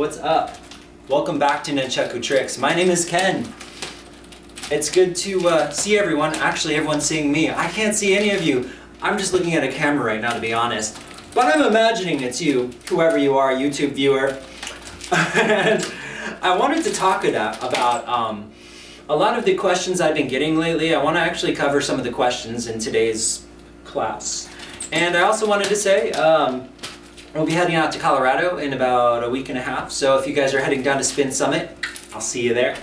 What's up? Welcome back to Nunchaku Tricks. My name is Ken. It's good to uh, see everyone. Actually, everyone's seeing me. I can't see any of you. I'm just looking at a camera right now, to be honest. But I'm imagining it's you, whoever you are, YouTube viewer. I wanted to talk about um, a lot of the questions I've been getting lately. I want to actually cover some of the questions in today's class. And I also wanted to say, um, we'll be heading out to Colorado in about a week and a half. So if you guys are heading down to Spin Summit, I'll see you there.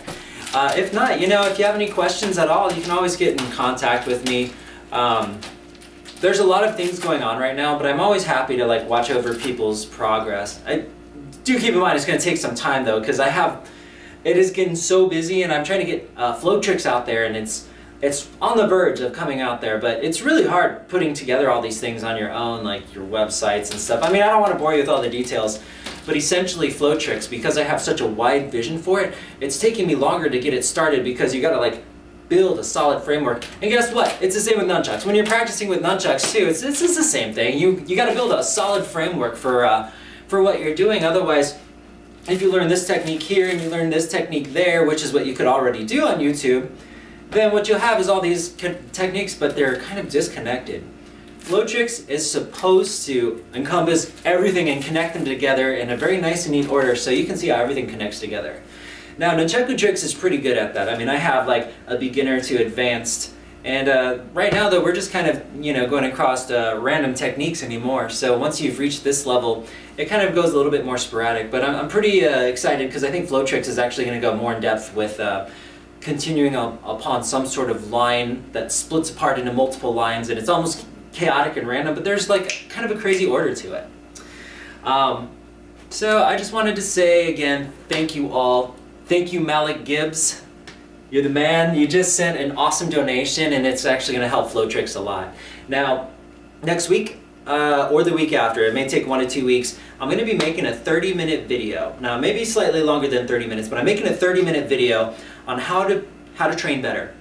Uh, if not, you know, if you have any questions at all, you can always get in contact with me. Um, there's a lot of things going on right now, but I'm always happy to like watch over people's progress. I do keep in mind it's going to take some time though, because I have, it is getting so busy and I'm trying to get uh, FloTricks out there and it's it's on the verge of coming out there, but it's really hard putting together all these things on your own, like your websites and stuff. I mean, I don't want to bore you with all the details, but essentially FloTricks, because I have such a wide vision for it, it's taking me longer to get it started because you gotta like build a solid framework. And guess what? It's the same with nunchucks. When you're practicing with nunchucks too, it's, it's, it's the same thing. You, you gotta build a solid framework for, uh, for what you're doing. Otherwise, if you learn this technique here and you learn this technique there, which is what you could already do on YouTube, then what you'll have is all these techniques, but they're kind of disconnected. FloTricks is supposed to encompass everything and connect them together in a very nice and neat order so you can see how everything connects together. Now, Nunchaku Tricks is pretty good at that. I mean, I have like a beginner to advanced, and uh, right now though, we're just kind of, you know, going across uh, random techniques anymore. So once you've reached this level, it kind of goes a little bit more sporadic, but I'm, I'm pretty uh, excited because I think FloTricks is actually going to go more in depth with continuing upon some sort of line that splits apart into multiple lines and it's almost chaotic and random, but there's like kind of a crazy order to it. Um, so I just wanted to say again, thank you all. Thank you Malik Gibbs. You're the man. You just sent an awesome donation and it's actually going to help FloTricks a lot. Now, next week, uh, or the week after, it may take one to two weeks, I'm going to be making a 30 minute video. Now, maybe slightly longer than 30 minutes, but I'm making a 30 minute video on how to, how to train better.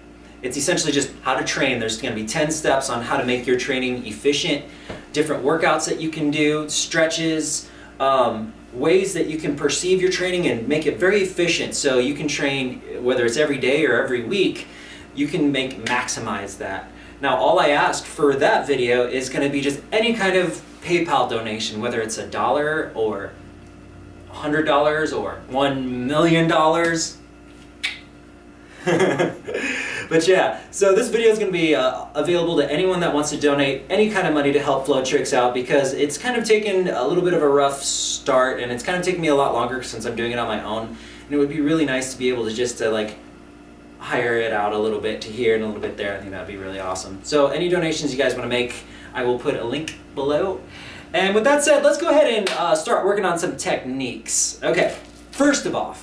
It's essentially just how to train. There's going to be 10 steps on how to make your training efficient, different workouts that you can do, stretches, um, ways that you can perceive your training and make it very efficient so you can train, whether it's every day or every week, you can make maximize that. Now all I ask for that video is going to be just any kind of PayPal donation, whether it's a dollar or $100 or $1 million. but yeah, so this video is going to be uh, available to anyone that wants to donate any kind of money to help Flow Tricks out because it's kind of taken a little bit of a rough start and it's kind of taken me a lot longer since I'm doing it on my own. And it would be really nice to be able to just to like hire it out a little bit to here and a little bit there. I think that would be really awesome. So any donations you guys want to make, I will put a link below. And with that said, let's go ahead and uh, start working on some techniques. Okay, first of all,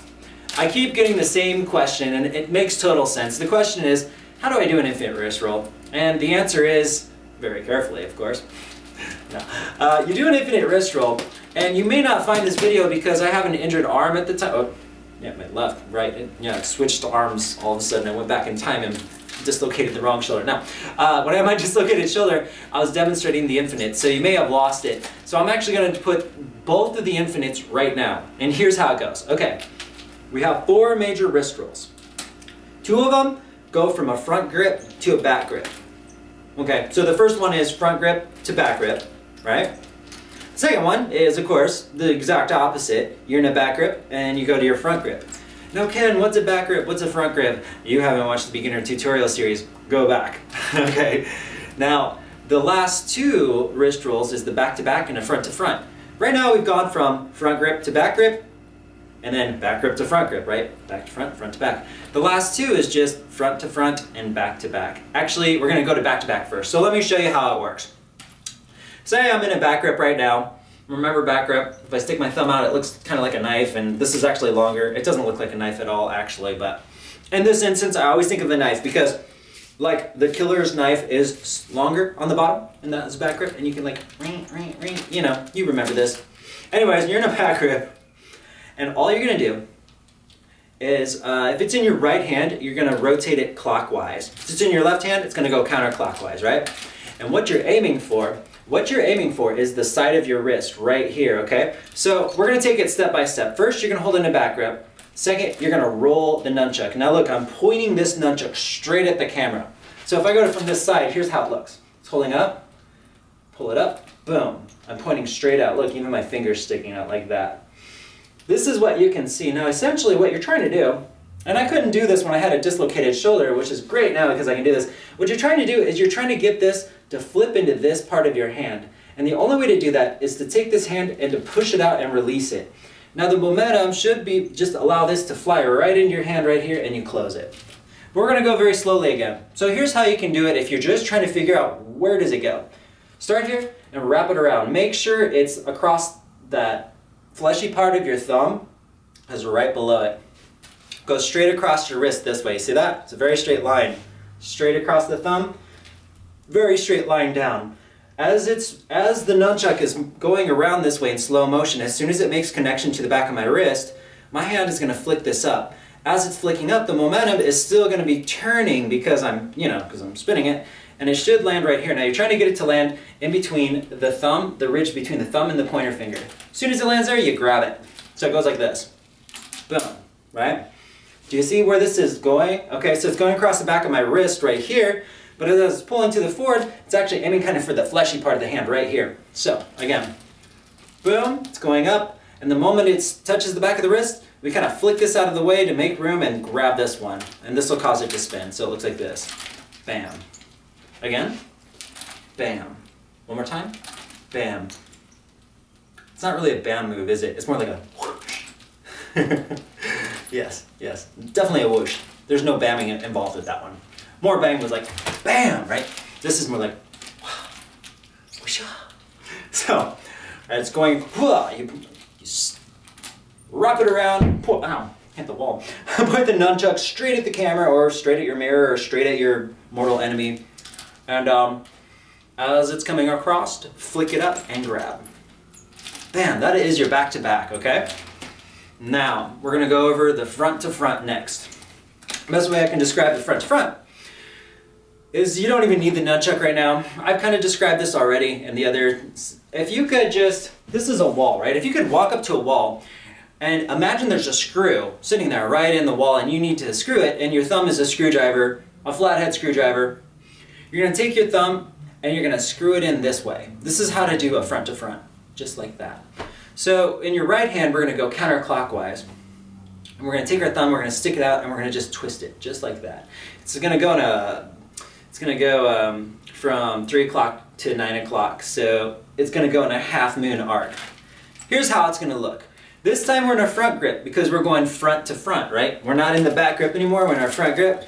I keep getting the same question and it makes total sense. The question is, how do I do an infinite wrist roll? And the answer is, very carefully of course, no. Uh, you do an infinite wrist roll and you may not find this video because I have an injured arm at the time. Oh, yeah, my left, right, yeah, it switched arms all of a sudden. I went back in time and dislocated the wrong shoulder. Now, uh, when I my dislocated shoulder, I was demonstrating the infinite, so you may have lost it. So I'm actually going to put both of the infinites right now, and here's how it goes. Okay, we have four major wrist rolls. Two of them go from a front grip to a back grip. Okay, so the first one is front grip to back grip, right? Second one is, of course, the exact opposite. You're in a back grip and you go to your front grip. Now, Ken, what's a back grip? What's a front grip? You haven't watched the beginner tutorial series. Go back. okay. Now, the last two wrist rolls is the back to back and a front to front. Right now, we've gone from front grip to back grip, and then back grip to front grip, right? Back to front, front to back. The last two is just front to front and back to back. Actually, we're gonna go to back to back first. So let me show you how it works. Say I'm in a back grip right now. Remember back grip, if I stick my thumb out, it looks kind of like a knife, and this is actually longer. It doesn't look like a knife at all, actually, but in this instance, I always think of the knife because like the killer's knife is longer on the bottom, and that is back grip, and you can like, you know, you remember this. Anyways, you're in a back grip, and all you're gonna do is, uh, if it's in your right hand, you're gonna rotate it clockwise. If it's in your left hand, it's gonna go counterclockwise, right? And what you're aiming for What you're aiming for is the side of your wrist right here, okay? So we're gonna take it step by step. First, you're gonna hold in a back grip. Second, you're gonna roll the nunchuck. Now look, I'm pointing this nunchuck straight at the camera. So if I go from this side, here's how it looks. It's holding up, pull it up, boom. I'm pointing straight out. Look, even my finger's sticking out like that. This is what you can see. Now essentially what you're trying to do, and I couldn't do this when I had a dislocated shoulder, which is great now because I can do this. What you're trying to do is you're trying to get this to flip into this part of your hand. And the only way to do that is to take this hand and to push it out and release it. Now the momentum should be just allow this to fly right into your hand right here and you close it. But we're going to go very slowly again. So here's how you can do it if you're just trying to figure out where does it go. Start here and wrap it around. Make sure it's across that fleshy part of your thumb is right below it. Go straight across your wrist this way. See that? It's a very straight line. Straight across the thumb, very straight line down. As, it's, as the nunchuck is going around this way in slow motion, as soon as it makes connection to the back of my wrist, my hand is going to flick this up. As it's flicking up, the momentum is still going to be turning because I'm, you know, because I'm spinning it, and it should land right here. Now you're trying to get it to land in between the thumb, the ridge between the thumb and the pointer finger. As soon as it lands there, you grab it. So it goes like this. Boom, right? Do you see where this is going? Okay, so it's going across the back of my wrist right here, but as it's pulling to the forward, it's actually aiming kind of for the fleshy part of the hand right here. So, again, boom, it's going up, and the moment it touches the back of the wrist, we kind of flick this out of the way to make room and grab this one. And this will cause it to spin, so it looks like this. Bam. Again. Bam. One more time. Bam. It's not really a bam move, is it? It's more like a whoosh. yes, yes. Definitely a whoosh. There's no bamming involved with that one. More bang was like, bam, right? This is more like, whoosh. So, it's going, you, you wrap it around, pull, ow, hit the wall. Put the nunchuck straight at the camera or straight at your mirror or straight at your mortal enemy. And um, as it's coming across, flick it up and grab. Bam, that is your back-to-back, okay? Now, we're gonna go over the front to front next. Best way I can describe the front to front is you don't even need the nunchuck right now. I've kind of described this already and the other, if you could just, this is a wall, right? If you could walk up to a wall and imagine there's a screw sitting there right in the wall and you need to screw it and your thumb is a screwdriver, a flathead screwdriver. You're gonna take your thumb and you're gonna screw it in this way. This is how to do a front to front, just like that. So in your right hand, we're gonna go counterclockwise. And we're gonna take our thumb, we're gonna stick it out, and we're gonna just twist it, just like that. It's gonna go in a it's to go um, from 3 o'clock to 9 o'clock, so it's to go in a half moon arc. Here's how it's to look. This time we're in a front grip because we're going front to front, right? We're not in the back grip anymore, we're in our front grip.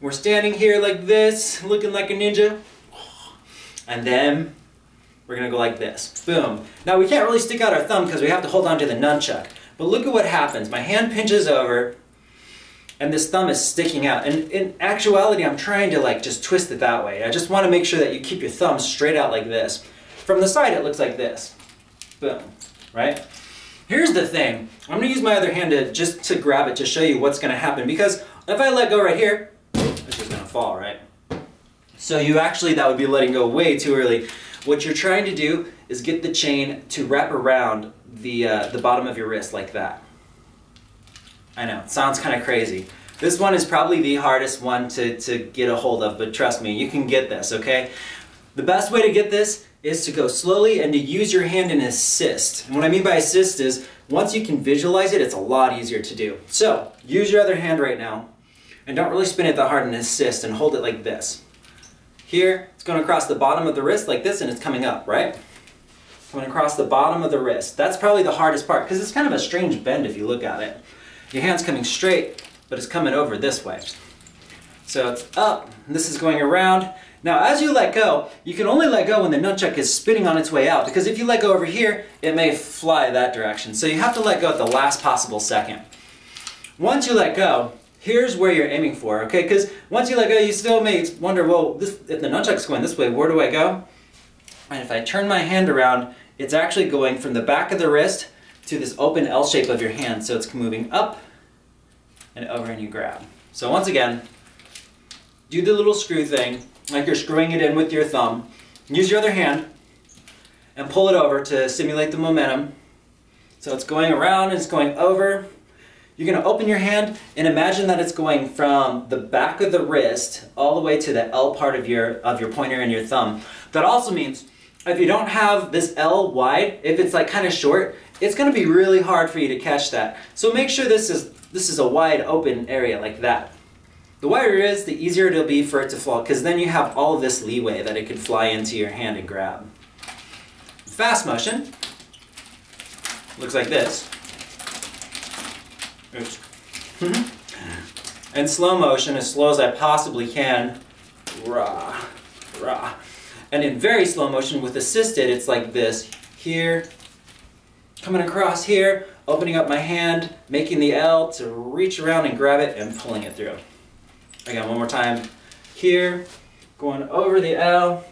We're standing here like this, looking like a ninja. And then we're gonna go like this. Boom. Now we can't really stick out our thumb because we have to hold on to the nunchuck. But look at what happens. My hand pinches over, and this thumb is sticking out. And in actuality, I'm trying to like just twist it that way. I just want to make sure that you keep your thumb straight out like this. From the side, it looks like this. Boom, right? Here's the thing. I'm to use my other hand to just to grab it to show you what's to happen because if I let go right here, it's just going to fall, right? So you actually, that would be letting go way too early. What you're trying to do is get the chain to wrap around the, uh, the bottom of your wrist like that. I know, it sounds kind of crazy. This one is probably the hardest one to, to get a hold of, but trust me, you can get this, okay? The best way to get this is to go slowly and to use your hand and assist. And what I mean by assist is, once you can visualize it, it's a lot easier to do. So, use your other hand right now, and don't really spin it that hard and assist, and hold it like this. Here, it's going across the bottom of the wrist like this, and it's coming up, right? Coming across the bottom of the wrist. That's probably the hardest part, because it's kind of a strange bend if you look at it. Your hand's coming straight, but it's coming over this way. So it's up, this is going around. Now as you let go, you can only let go when the nunchuck is spinning on its way out, because if you let go over here, it may fly that direction. So you have to let go at the last possible second. Once you let go, here's where you're aiming for, okay? Because once you let go, you still may wonder, well, this, if the nunchuck's going this way, where do I go? And if I turn my hand around, it's actually going from the back of the wrist to this open L shape of your hand. So it's moving up and over and you grab. So once again, do the little screw thing, like you're screwing it in with your thumb. use your other hand and pull it over to simulate the momentum. So it's going around, it's going over. You're gonna open your hand and imagine that it's going from the back of the wrist all the way to the L part of your, of your pointer and your thumb. That also means if you don't have this L wide, if it's like kind of short, it's gonna be really hard for you to catch that. So make sure this is, this is a wide open area like that. The wider it is, the easier it'll be for it to fall, because then you have all of this leeway that it could fly into your hand and grab. Fast motion looks like this. Oops. and slow motion, as slow as I possibly can, rah, rah. And in very slow motion with assisted, it's like this. Here, coming across here, opening up my hand, making the L to reach around and grab it and pulling it through. Again, one more time. Here, going over the L,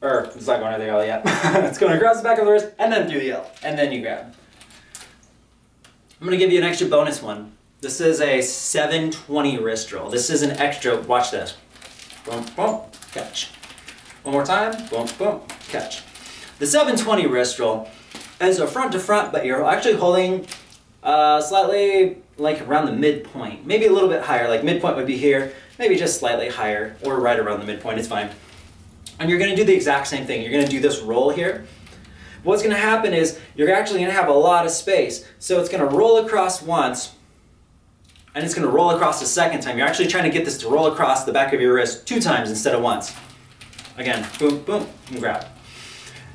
or it's not going over the L yet. it's going across the back of the wrist and then through the L, and then you grab. I'm to give you an extra bonus one. This is a 720 wrist roll. This is an extra, watch this. Boom, boom, catch. One more time, boom, boom, catch. The 720 wrist roll is a front to front, but you're actually holding uh, slightly like around the midpoint, maybe a little bit higher, like midpoint would be here, maybe just slightly higher, or right around the midpoint, it's fine. And you're gonna do the exact same thing. You're gonna do this roll here. What's gonna happen is you're actually gonna have a lot of space. So it's gonna roll across once, and it's gonna roll across a second time. You're actually trying to get this to roll across the back of your wrist two times instead of once. Again, boom, boom, and grab.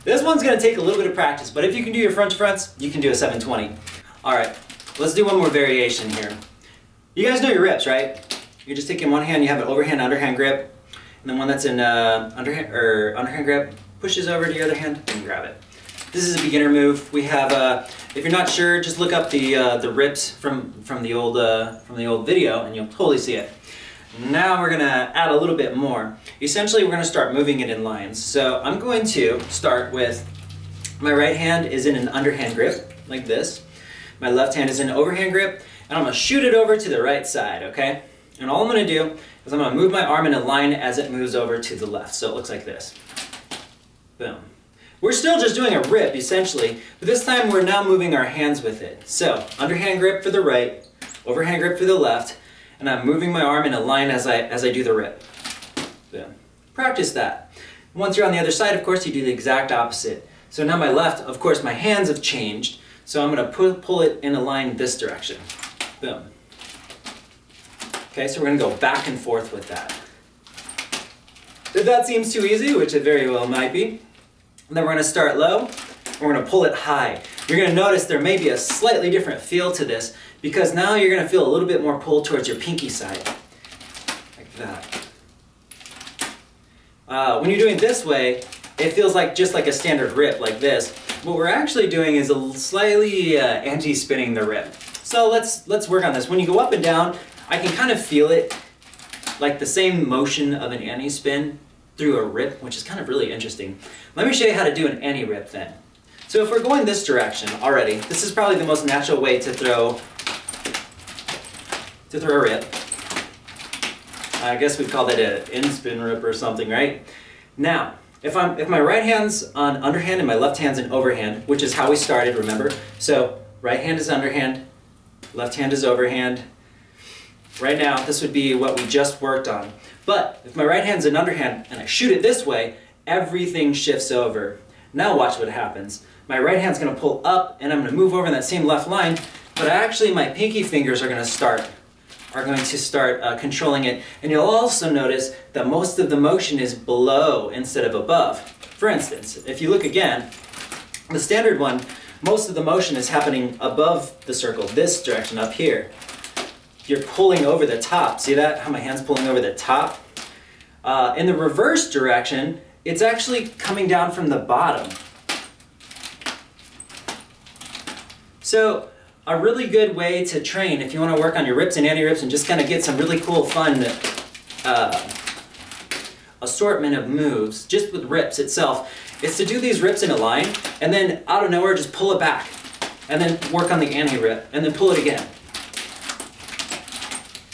This one's gonna take a little bit of practice, but if you can do your front to fronts, you can do a 720. All right, let's do one more variation here. You guys know your rips, right? You're just taking one hand, you have an overhand, underhand grip, and then one that's in uh, underhand or underhand grip pushes over to your other hand and grab it. This is a beginner move. We have, uh, if you're not sure, just look up the uh, the rips from from the old uh, from the old video, and you'll totally see it. Now we're gonna add a little bit more. Essentially, we're gonna start moving it in lines. So I'm going to start with my right hand is in an underhand grip, like this. My left hand is in overhand grip, and I'm gonna shoot it over to the right side, okay? And all I'm gonna do is I'm gonna move my arm in a line as it moves over to the left. So it looks like this. Boom. We're still just doing a rip, essentially, but this time we're now moving our hands with it. So, underhand grip for the right, overhand grip for the left, and I'm moving my arm in a line as I, as I do the rip. Boom. Practice that. Once you're on the other side, of course, you do the exact opposite. So now my left, of course, my hands have changed, so I'm going to pull, pull it in a line this direction. Boom. Okay, so we're going to go back and forth with that. If that seems too easy, which it very well might be, then we're going to start low, we're going to pull it high. You're going to notice there may be a slightly different feel to this because now you're going to feel a little bit more pull towards your pinky side. Like that. Uh, when you're doing this way, it feels like just like a standard rip like this. What we're actually doing is a slightly uh, anti-spinning the rip. So let's, let's work on this. When you go up and down, I can kind of feel it like the same motion of an anti-spin through a rip, which is kind of really interesting. Let me show you how to do an anti-rip then. So if we're going this direction already, this is probably the most natural way to throw to throw a rip. I guess we'd call that an in-spin rip or something, right? Now, if I'm if my right hand's on underhand and my left hand's in overhand, which is how we started, remember? So right hand is underhand, left hand is overhand. Right now, this would be what we just worked on. But if my right hand's an underhand and I shoot it this way, everything shifts over. Now watch what happens. My right hand's gonna pull up and I'm gonna move over in that same left line, but actually my pinky fingers are gonna start are going to start uh, controlling it. And you'll also notice that most of the motion is below instead of above. For instance, if you look again, the standard one, most of the motion is happening above the circle, this direction up here. You're pulling over the top. See that? How my hand's pulling over the top? Uh, in the reverse direction, it's actually coming down from the bottom. So a really good way to train if you want to work on your rips and anti-rips and just kind of get some really cool fun uh, assortment of moves just with rips itself is to do these rips in a line and then out of nowhere just pull it back and then work on the anti-rip and then pull it again.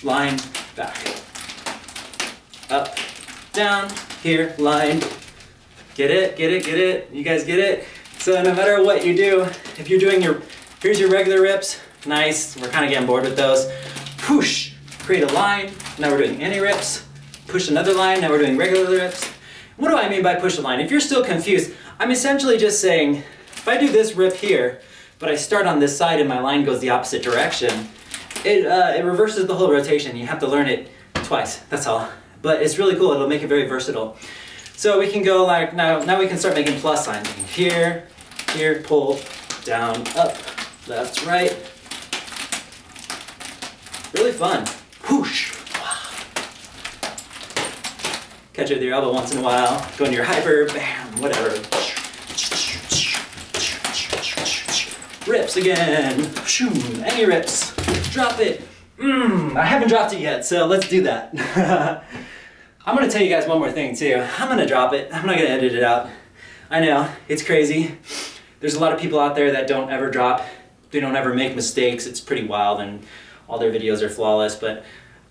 Line, back. Up, down, here, line, Get it? Get it? Get it? You guys get it? So no matter what you do, if you're doing your, here's your regular rips, nice, we're kind of getting bored with those. Push, create a line, now we're doing anti-rips. Push another line, now we're doing regular rips. What do I mean by push a line? If you're still confused, I'm essentially just saying, if I do this rip here, but I start on this side and my line goes the opposite direction, it, uh, it reverses the whole rotation. You have to learn it twice, that's all. But it's really cool, it'll make it very versatile. So we can go like, now, now we can start making plus signs. Here, here, pull, down, up, left, right. Really fun. Whoosh. Catch it with your elbow once in a while. Go into your hyper, bam, whatever. Rips again. Shoo, Anti-rips. Drop it. Mmm, I haven't dropped it yet, so let's do that. I'm gonna tell you guys one more thing too. I'm gonna drop it. I'm not gonna edit it out. I know, it's crazy. There's a lot of people out there that don't ever drop. They don't ever make mistakes. It's pretty wild and all their videos are flawless, but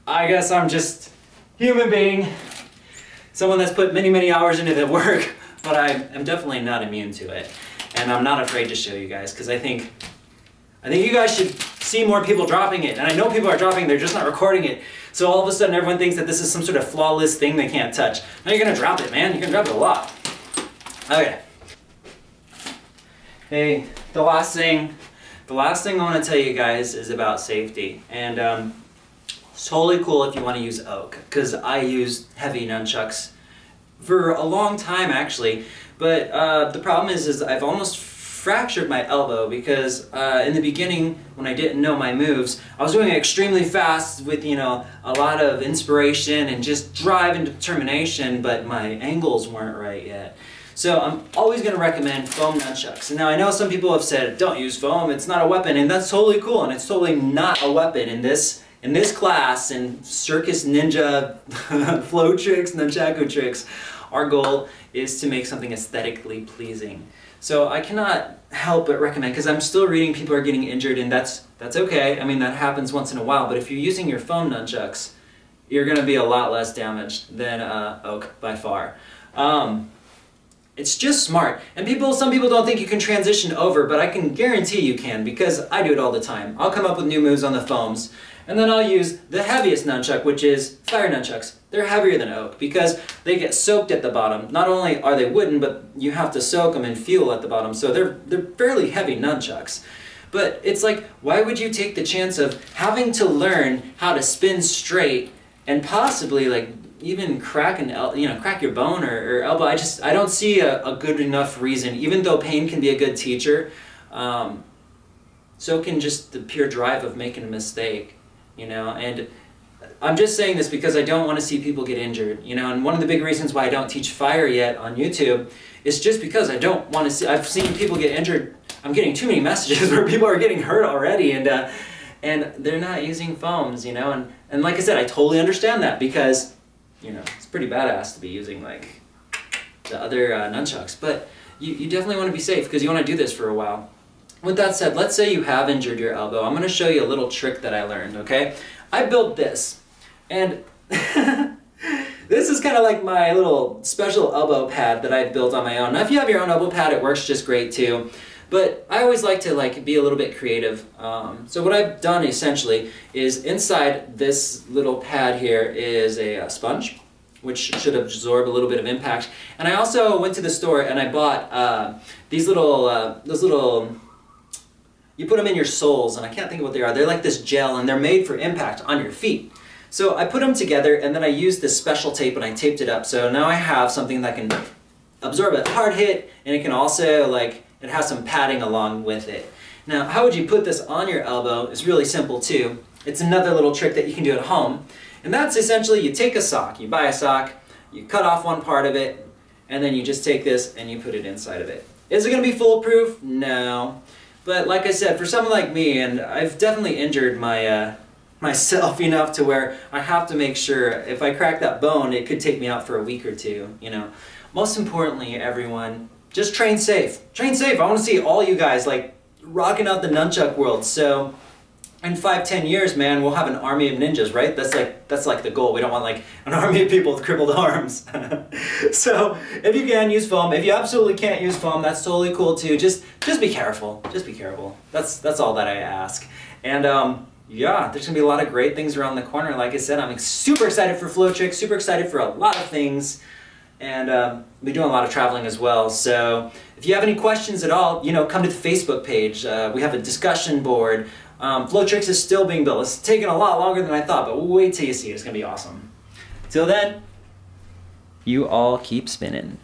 I guess I'm just human being. Someone that's put many, many hours into the work, but I am definitely not immune to it. And I'm not afraid to show you guys because I think I think you guys should see more people dropping it. And I know people are dropping, they're just not recording it. So all of a sudden everyone thinks that this is some sort of flawless thing they can't touch. Now you're gonna drop it, man. You're gonna drop it a lot. Okay. Hey, the last thing, the last thing I wanna tell you guys is about safety. And um, it's totally cool if you wanna use oak, because I use heavy nunchucks for a long time actually. But uh, the problem is, is I've almost fractured my elbow because uh, in the beginning when I didn't know my moves I was doing it extremely fast with you know a lot of inspiration and just drive and determination but my angles weren't right yet. So I'm always going to recommend foam nunchucks. And now I know some people have said don't use foam it's not a weapon and that's totally cool and it's totally not a weapon in this in this class in circus ninja flow tricks nunchaku tricks our goal is to make something aesthetically pleasing so I cannot help but recommend, because I'm still reading people are getting injured and that's, that's okay. I mean, that happens once in a while, but if you're using your foam nunchucks, you're gonna be a lot less damaged than uh, oak by far. Um, it's just smart. And people, some people don't think you can transition over, but I can guarantee you can because I do it all the time. I'll come up with new moves on the foams and then I'll use the heaviest nunchuck, which is fire nunchucks. They're heavier than oak because they get soaked at the bottom. Not only are they wooden, but you have to soak them in fuel at the bottom. So they're, they're fairly heavy nunchucks. But it's like, why would you take the chance of having to learn how to spin straight and possibly like even crack an you know crack your bone or, or, elbow? I just I don't see a, a, good enough reason. Even though pain can be a good teacher, um, so can just the pure drive of making a mistake you know, and I'm just saying this because I don't want to see people get injured, you know, and one of the big reasons why I don't teach fire yet on YouTube is just because I don't want to see, I've seen people get injured, I'm getting too many messages where people are getting hurt already and, uh, and they're not using foams, you know, and, and like I said, I totally understand that because, you know, it's pretty badass to be using like the other uh, nunchucks, but you, you definitely want to be safe because you want to do this for a while. With that said, let's say you have injured your elbow. I'm going to show you a little trick that I learned, okay? I built this, and this is kind of like my little special elbow pad that I built on my own. Now, if you have your own elbow pad, it works just great too. But I always like to like be a little bit creative. Um, so what I've done essentially is inside this little pad here is a, a sponge which should absorb a little bit of impact. And I also went to the store and I bought uh, these little, uh, those little you put them in your soles, and I can't think of what they are. They're like this gel, and they're made for impact on your feet. So I put them together, and then I used this special tape, and I taped it up. So now I have something that can absorb a hard hit, and it can also, like, it has some padding along with it. Now, how would you put this on your elbow is really simple, too. It's another little trick that you can do at home. And that's essentially, you take a sock, you buy a sock, you cut off one part of it, and then you just take this and you put it inside of it. Is it going to be foolproof? No. But like I said, for someone like me, and I've definitely injured my uh, myself enough to where I have to make sure if I crack that bone, it could take me out for a week or two. You know, most importantly, everyone, just train safe. Train safe. I want to see all you guys like rocking out the nunchuck world. So in five, ten years, man, we'll have an army of ninjas, right? That's like that's like the goal. We don't want like an army of people with crippled arms. so if you can use foam, if you absolutely can't use foam, that's totally cool too. Just just be careful. Just be careful. That's that's all that I ask. And um, yeah, there's gonna be a lot of great things around the corner. Like I said, I'm super excited for FloTricks, super excited for a lot of things, and um, we're doing a lot of traveling as well. So if you have any questions at all, you know, come to the Facebook page. Uh, we have a discussion board. Um, FloTricks is still being built. It's taken a lot longer than I thought, but wait till you see it. It's going to be awesome. Till then, you all keep spinning.